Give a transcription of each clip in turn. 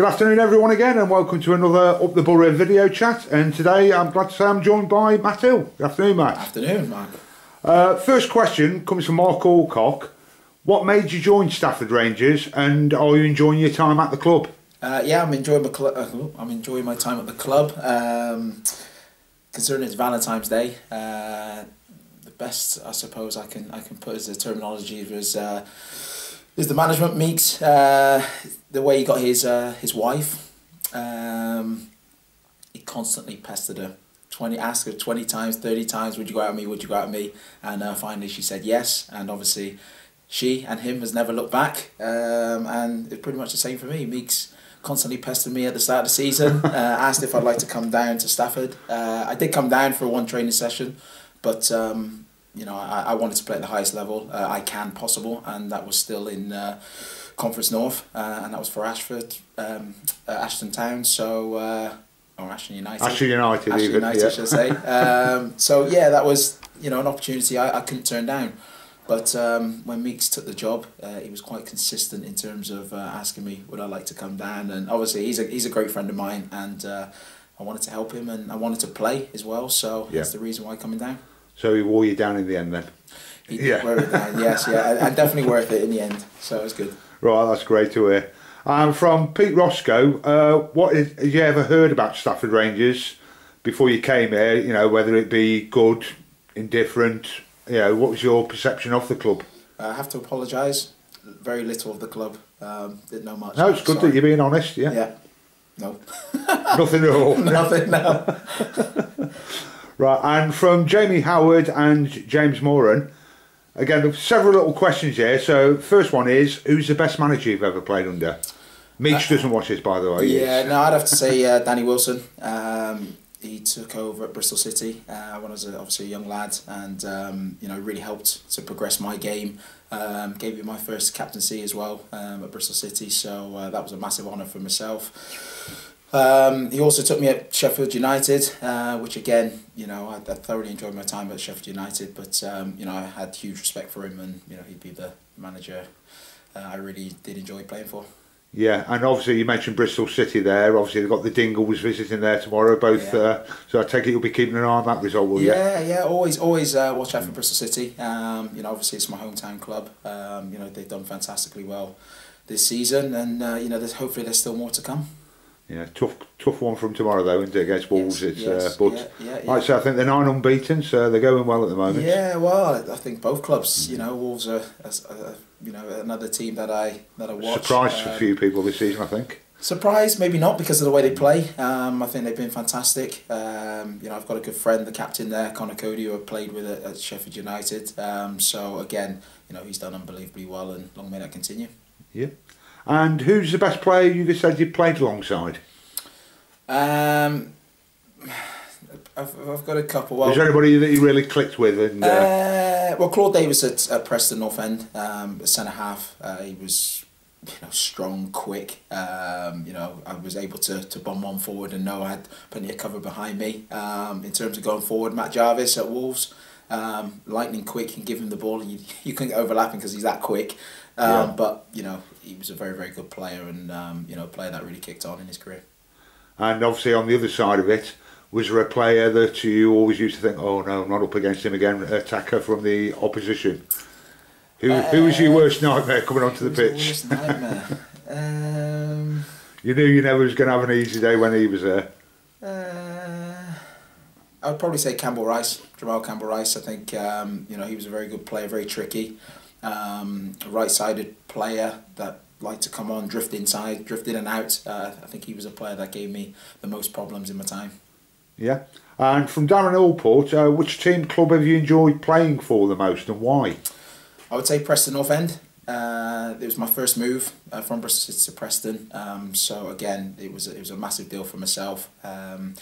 Good afternoon, everyone, again, and welcome to another Up the Boro video chat. And today I'm glad to say I'm joined by Matt Hill. Good afternoon, Matt. Afternoon, Mark. Uh, first question comes from Mark Alcock. What made you join Stafford Rangers, and are you enjoying your time at the club? Uh, yeah, I'm enjoying my uh, I'm enjoying my time at the club. Um, considering it's Valentine's Day, uh, the best I suppose I can I can put as a terminology was is the management Meeks. Uh, the way he got his uh, his wife, um, he constantly pestered her. 20, asked her 20 times, 30 times, would you go out with me, would you go out with me? And uh, finally she said yes. And obviously she and him has never looked back. Um, and it's pretty much the same for me. Meeks constantly pestered me at the start of the season, uh, asked if I'd like to come down to Stafford. Uh, I did come down for one training session, but um, you know I, I wanted to play at the highest level uh, I can possible, and that was still in uh, Conference North, uh, and that was for Ashford, um, uh, Ashton Town. So. Uh, or Ashton United. Ashton United, Ashton even, United, yeah. should I say? Um, so yeah, that was you know an opportunity I, I couldn't turn down. But um, when Meeks took the job, uh, he was quite consistent in terms of uh, asking me would I like to come down, and obviously he's a he's a great friend of mine, and uh, I wanted to help him, and I wanted to play as well. So Yeah. that's the reason why coming down. So he wore you down in the end then? He Yeah. down, yes, yeah, and, definitely worth it in the end. So it was good. Right, that's great to hear. Um, from Pete Roscoe, uh, what is, have you ever heard about Stafford Rangers before you came here? You know, whether it be good, indifferent, you know, what was your perception of the club? I have to apologise. Very little of the club. Um, didn't know much. No, it's good Sorry. that you're being honest, yeah? Yeah. No. Nothing at all. Nothing. No. Right, and from Jamie Howard and James Moran, again, several little questions here. So, first one is, who's the best manager you've ever played under? Meach doesn't watch this, by the way. Uh, Yeah, no, I'd have to say uh, Danny Wilson. Um, he took over at Bristol City uh, when I was a, obviously a young lad, and um, you know really helped to progress my game. Um, gave me my first captaincy as well um, at Bristol City, so uh, that was a massive honour for myself. Um, he also took me at Sheffield United, uh, which again, you know, I, I thoroughly enjoyed my time at Sheffield United, but um, you know, I had huge respect for him, and you know, he'd be the manager uh, I really did enjoy playing for. Yeah, and obviously you mentioned Bristol City there. Obviously they've got the Dingles visiting there tomorrow. Both, Yeah. uh, so I take it you'll be keeping an eye on that result, will you? Yeah, yeah, always, always uh, watch out for Bristol City. Um, you know, obviously it's my hometown club. Um, you know, they've done fantastically well this season, and uh, you know, there's hopefully there's still more to come. Yeah, tough, tough one from tomorrow though, isn't it, against Wolves? Yes, it's, yes, uh, but yeah, yeah, like yeah. I say, I think they're nine unbeaten, so they're going well at the moment. Yeah, well, I think both clubs. You know, Wolves are, as- uh, you know, another team that I that I watch. Surprised for a Um, few people this season, I think. Surprised, maybe not because of the way they play. Um, I think they've been fantastic. Um, you know, I've got a good friend, the captain there, Conor Coady, who I played with at, at Sheffield United. Um, so again, you know, he's done unbelievably well, and long may that continue. Yeah. And who's the best player you just said you played alongside? Um, I've, I've got a couple. Well, Is there anybody that you really clicked with? And uh, Uh, well, Claude Davis at, at Preston North End, um, centre half. Uh, he was, you know, strong, quick. Um, you know, I was able to, to bomb one forward and know I had plenty of cover behind me. Um, in terms of going forward, Matt Jarvis at Wolves, um, lightning quick and give him the ball and you, you couldn't get overlapping because he's that quick. Um, Yeah. But you know, he was a very very good player and um, you know, a player that really kicked on in his career. and obviously on the other side of it, was there a player that you always used to think, oh no, I'm not up against him again, attacker from the opposition? Who, who was your worst nightmare coming onto the pitch? worst nightmare? um, You knew you never was going to have an easy day when he was there. Uh, I would probably say Campbell-Ryce, Jamal Campbell-Ryce. I think um, you know he was a very good player, very tricky, um, right-sided player that liked to come on, drift inside, drift in and out. Uh, I think he was a player that gave me the most problems in my time. Yeah. And from Darren Allport, uh, which team club have you enjoyed playing for the most and why? I would say Preston North End. Uh, it was my first move uh, from Bristol to Preston. Um, so again, it was it was a massive deal for myself. Um,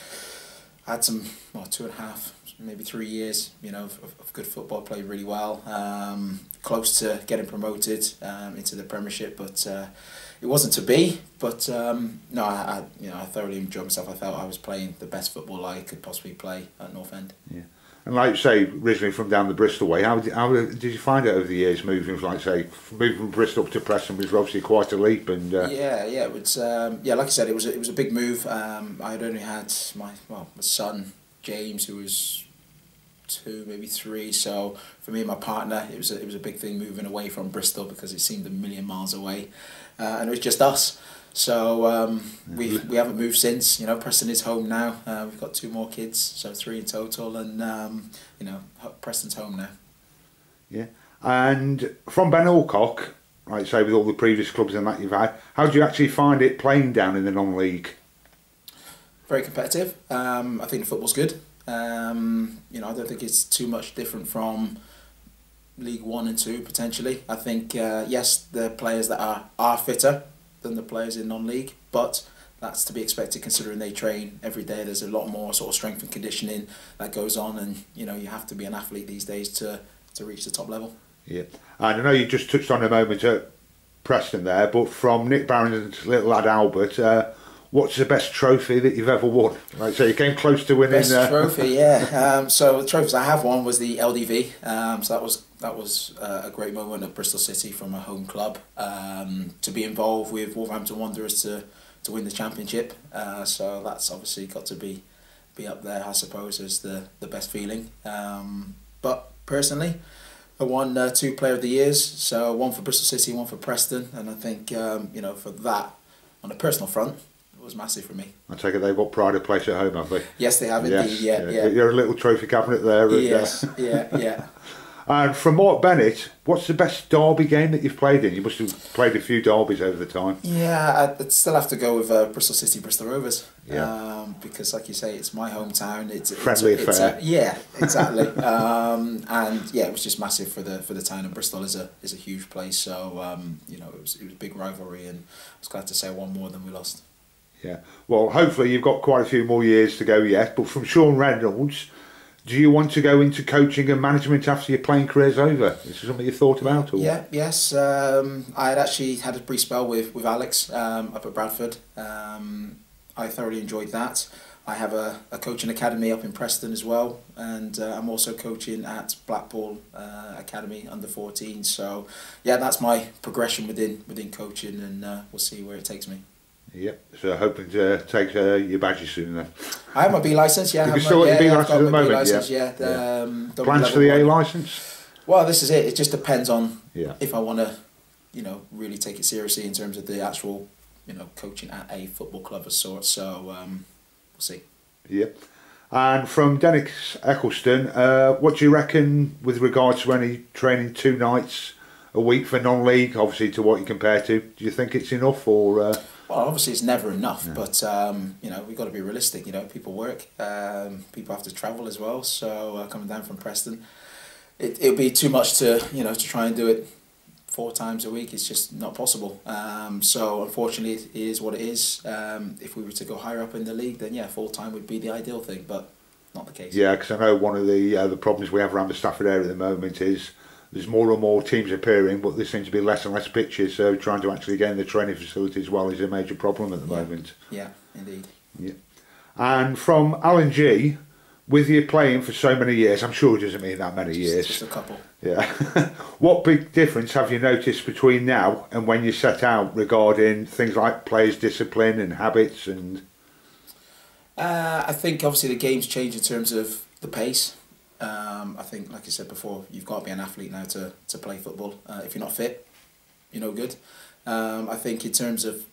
had some well two and a half, maybe three years, you know, of, of good football. Played really well. Um, close to getting promoted um, into the Premiership, but uh, it wasn't to be. But um, no, I, I you know I thoroughly enjoyed myself. I felt I was playing the best football I could possibly play at North End. Yeah. And like you say, originally from down the Bristol way, how did, how did you find it over the years moving from, like say, moving from Bristol up to Preston was obviously quite a leap and... Uh, yeah, yeah, it was, um, yeah, like I said, it was a, it was a big move. Um, I had only had my, well, my son, James, who was two, maybe three. So for me and my partner, it was a, it was a big thing moving away from Bristol because it seemed a million miles away, uh, and it was just us. So um, we we haven't moved since. You know, Preston is home now. Uh, we've got two more kids, so three in total, and um, you know, Preston's home now. Yeah, and from Ben Alcock, like say with all the previous clubs and that you've had, how do you actually find it playing down in the non-league? Very competitive. Um, I think the football's good. Um, you know, I don't think it's too much different from League One and Two potentially. I think uh, yes, the players that are are fitter than the players in non-league, but that's to be expected considering they train every day. There's a lot more sort of strength and conditioning that goes on, and you know you have to be an athlete these days to to reach the top level. Yeah, and I know you just touched on a moment at Preston there, but from Nick Barron's little lad Albert. Uh, what's the best trophy that you've ever won? Right, so you came close to winning. Best uh... trophy, yeah. Um, so the trophies I have won was the LDV. Um, so that was that was uh, a great moment at Bristol City from a home club um, to be involved with Wolverhampton Wanderers to to win the championship. Uh, so that's obviously got to be be up there, I suppose, as the the best feeling. Um, but personally. I won uh, two Player of the Years, so one for Bristol City, one for Preston, and I think um, you know for that, on a personal front, was massive for me. I take it they've got pride of place at home, have they? Yes, they have indeed. Yes, yeah, yeah, yeah. You're a little trophy cabinet there. Yes, and, uh, yeah, yeah. And from Mark Bennett, what's the best derby game that you've played in? You must have played a few derbies over the time. Yeah, I'd still have to go with uh, Bristol City, Bristol Rovers. Yeah. Um, because, like you say, it's my hometown. It's friendly it's, affair. It's a, yeah, exactly. um, and yeah, it was just massive for the for the town. And Bristol is a is a huge place, so um, you know it was it was a big rivalry, and I was glad to say won more than we lost. Yeah. Well, hopefully you've got quite a few more years to go yet. But from Sean Reynolds, do you want to go into coaching and management after your playing career's over? Is this something you thought about? Or? Yeah. Yes. Um, I had actually had a brief spell with with Alex um, up at Bradford. Um, I thoroughly enjoyed that. I have a, a coaching academy up in Preston as well, and uh, I'm also coaching at Blackpool uh, Academy under 14. So, yeah, that's my progression within within coaching, and uh, we'll see where it takes me. Yep. So hoping to take uh, your badges soon then. I have my B license. Yeah. You still get your B license at the moment. License, yeah. yeah. Um, Plans for the A license. Well, this is it. It just depends on yeah. if I want to, you know, really take it seriously in terms of the actual, you know, coaching at a football club of sorts. So um, we'll see. Yep. And from Dennis Eccleston, uh, what do you reckon with regards to any training two nights a week for non-league? Obviously, to what you compare to, do you think it's enough or? Uh, well, obviously it's never enough, yeah. but um, you know we've got to be realistic. You know, people work, um, people have to travel as well. So uh, coming down from Preston, it it'll be too much to you know to try and do it four times a week. It's just not possible. Um, so unfortunately, it is what it is. Um, if we were to go higher up in the league, then yeah, full time would be the ideal thing, but not the case. Yeah, because I know one of the uh, the problems we have around the Stafford area at the moment is there's more and more teams appearing, but there seems to be less and less pitches. So trying to actually get in the training facility as well is a major problem at the yeah. moment. Yeah, indeed. Yeah. And from Alan G, with you playing for so many years, I'm sure it doesn't mean that many just, years. Just a couple. Yeah. what big difference have you noticed between now and when you set out regarding things like players' discipline and habits and? Uh, I think obviously the game's changed in terms of the pace. Um, I think, like I said before, you've got to be an athlete now to, to play football. Uh, if you're not fit, you're no good. Um, I think in terms of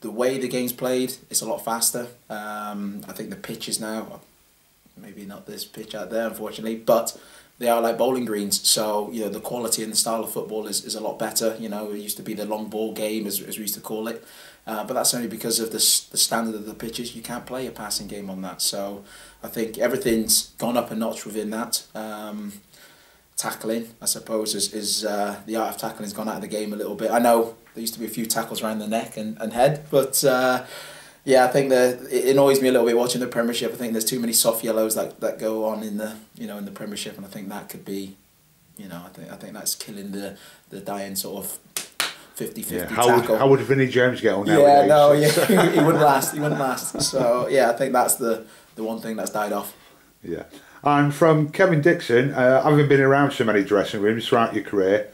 the way the game's played, it's a lot faster. Um, I think the pitches now, maybe not this pitch out there, unfortunately, but they are like bowling greens. So you know the quality and the style of football is, is a lot better. You know it used to be the long ball game as, as we used to call it, uh, but that's only because of the the standard of the pitches. You can't play a passing game on that. So I think everything's gone up a notch within that. Um, tackling, I suppose, is, is uh, the art of tackling has gone out of the game a little bit. I know there used to be a few tackles around the neck and, and head, but uh, yeah, I think that it annoys me a little bit watching the Premiership. I think there's too many soft yellows that, that go on in the you know in the Premiership, and I think that could be, you know, I think I think that's killing the the dying sort of 50-50 yeah, how tackle. Would, how would Vinnie Jones get on Yeah, no, yeah, he wouldn't last. He wouldn't last. So yeah, I think that's the the one thing that's died off. Yeah. And from Kevin Dixon, uh, having been around so many dressing rooms throughout your career,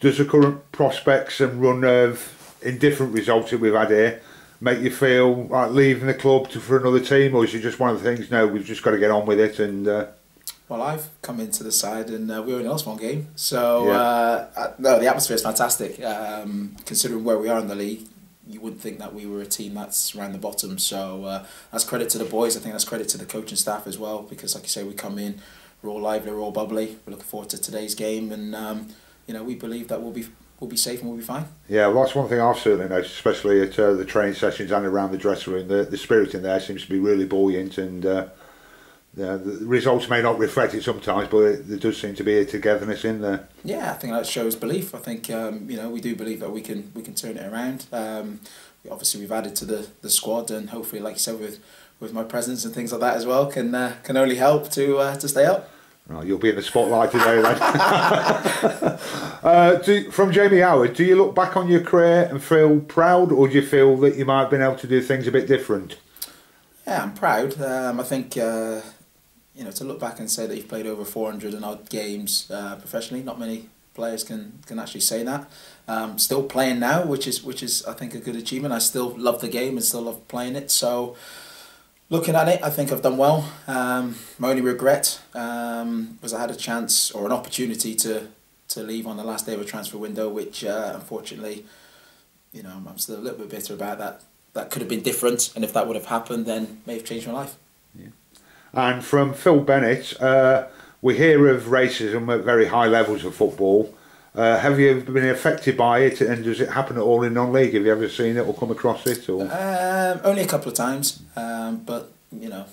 does the current prospects and run of indifferent results that we've had here make you feel like leaving the club to, for another team, or is it just one of the things? No, we've just got to get on with it. And uh, well, I've come into the side and uh, we only lost one game, so yeah. uh, no, the atmosphere is fantastic. Um, considering where we are in the league, you wouldn't think that we were a team that's around the bottom. So uh, that's credit to the boys. I think that's credit to the coaching staff as well, because like you say, we come in, we're all lively, we're all bubbly. We're looking forward to today's game, and um, you know we believe that we'll be we'll be safe and we'll be fine. Yeah, well, that's one thing I've certainly noticed, especially at uh, the training sessions and around the dressing room. The, the spirit in there seems to be really buoyant, and uh, yeah, the results may not reflect it sometimes, but it, there does seem to be a togetherness in there. Yeah, I think that shows belief. I think um, you know we do believe that we can we can turn it around. Um, obviously, we've added to the, the squad, and hopefully, like you said, with with my presence and things like that as well, can uh, can only help to uh, to stay up. Oh, you'll be in the spotlight today then. uh, do, from Jamie Howard, do you look back on your career and feel proud, or do you feel that you might have been able to do things a bit different? Yeah, I'm proud. Um, I think uh, you know to look back and say that you've played over 400 and odd games uh, professionally. Not many players can can actually say that. Um, still playing now, which is which is I think a good achievement. I still love the game and still love playing it. So looking at it, I think I've done well. Um, my only regret um, was I had a chance or an opportunity to to leave on the last day of a transfer window, which uh, unfortunately, you know, I'm still a little bit bitter about that. That could have been different, and if that would have happened, then may have changed my life. Yeah. And from Phil Bennett, uh, we hear of racism at very high levels of football. Uh, have you been affected by it, and does it happen at all in non-league? Have you ever seen it or come across it? Or um, only a couple of times, um, but you know,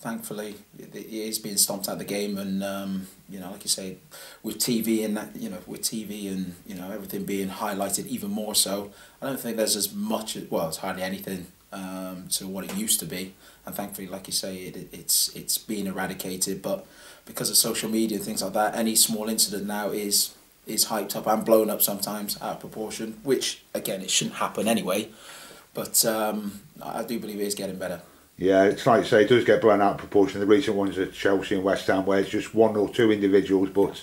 thankfully it is being stomped out of the game, and um, you know, like you say, with TV and that, you know, with TV and you know everything being highlighted even more so, I don't think there's as much. Well, it's hardly anything um, to what it used to be, and thankfully, like you say, it, it's it's being eradicated, but because of social media and things like that, any small incident now is is hyped up and blown up sometimes out of proportion, which again it shouldn't happen anyway. But um, I do believe it is getting better. Yeah, it's like you say, it does get blown out of proportion. The recent ones at Chelsea and West Ham, where it's just one or two individuals, but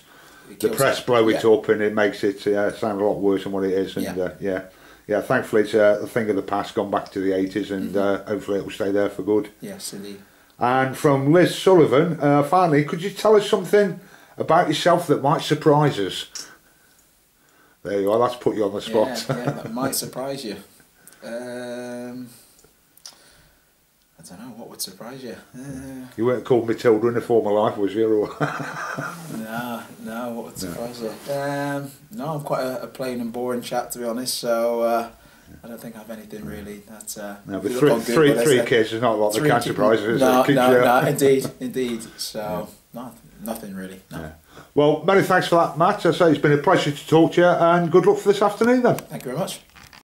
the press it. blow it yeah. up and it makes it uh, sound a lot worse than what it is. And yeah, uh, yeah. yeah, thankfully it's uh, a thing of the past, gone back to the 80s, and mm-hmm. Uh, hopefully it will stay there for good. Yes, indeed. And from Liz Sullivan, uh, finally, could you tell us something about yourself that might surprise us? There you are. That's put you on the spot. Yeah, yeah that might surprise you. Um, I don't know what would surprise you. Uh, you weren't called Matilda in a former life, was you? Or no, no. What would surprise no. you? Um, no, I'm quite a, a, plain and boring chap, to be honest. So. Uh, I don't think I have anything really that. Uh, no, but three, three, three kids is not a lot that can surprise us. No, no, no, indeed, indeed. So, yeah. no, nothing really. No. Yeah. Well, many thanks for that, Matt. I say it's been a pleasure to talk to you, and good luck for this afternoon then. Thank you very much.